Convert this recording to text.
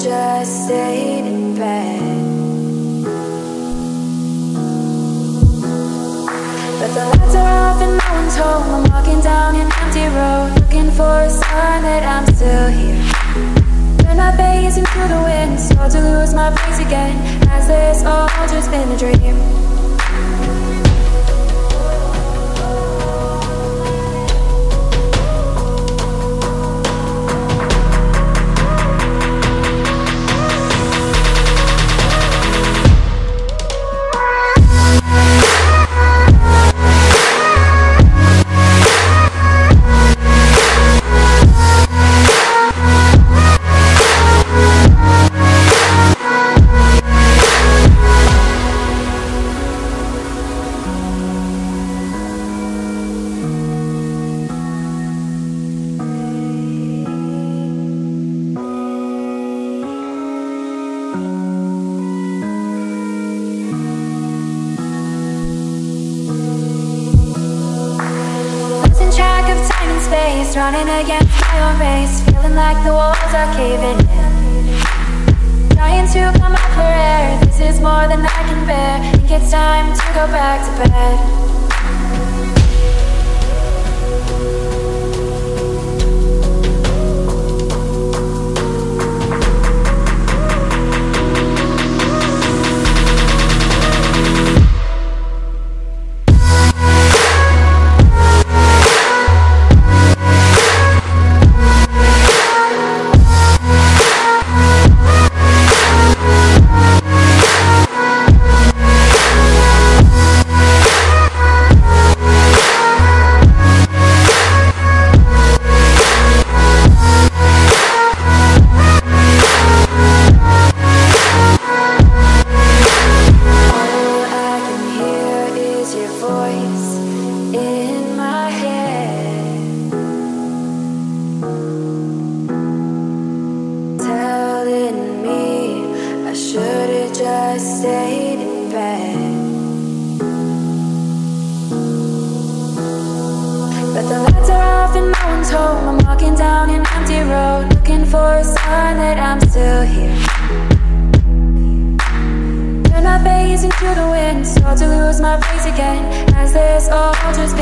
just stayed in bed. But the lights are off and no one's home. I'm walking down an empty road, looking for a sign that I'm still here. Turn my face into the wind, start to lose my face again. Has this all just been a dream? Space Running against my own race Feeling like the walls are caving in. Trying to come up for air This is more than I can bear. Think it's time to go back to bed just stayed in bed. But the lights are off and no one's home. I'm walking down an empty road, looking for a sign that I'm still here. Turn my face into the wind, start to lose my place again. Has this all just?